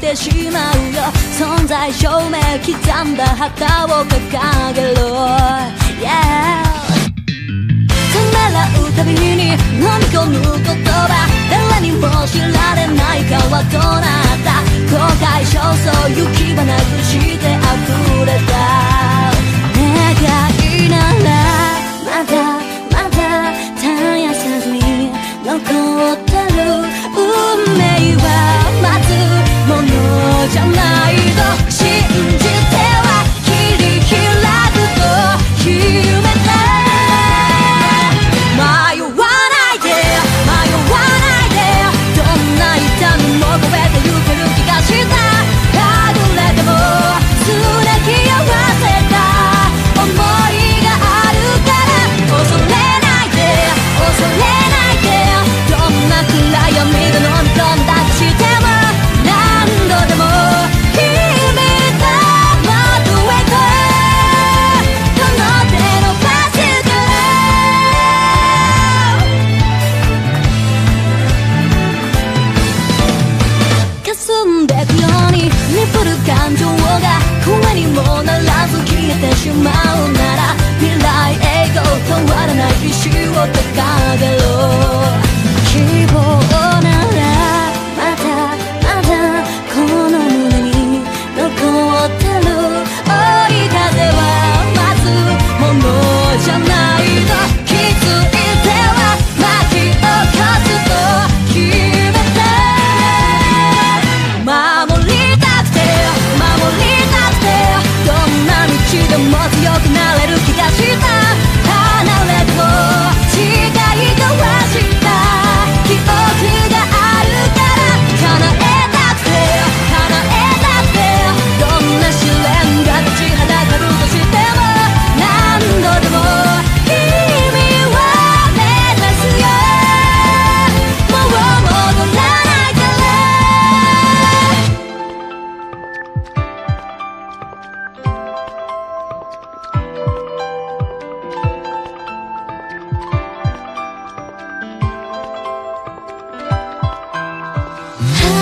てしまうよ。存在証明刻んだ旗を掲げろ。Yeah ためらうたびに飲み込む言葉。誰にも知られない顔はどなった。後悔焦燥行き場なくしてあ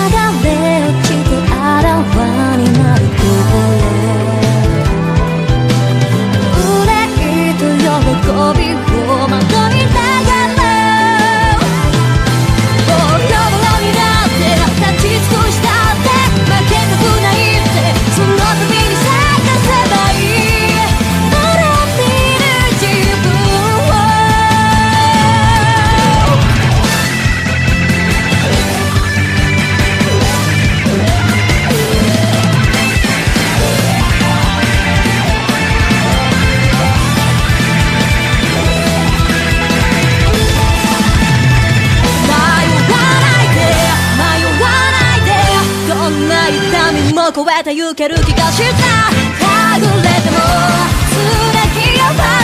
다가와 越えてゆける気がした。はれても貫き合う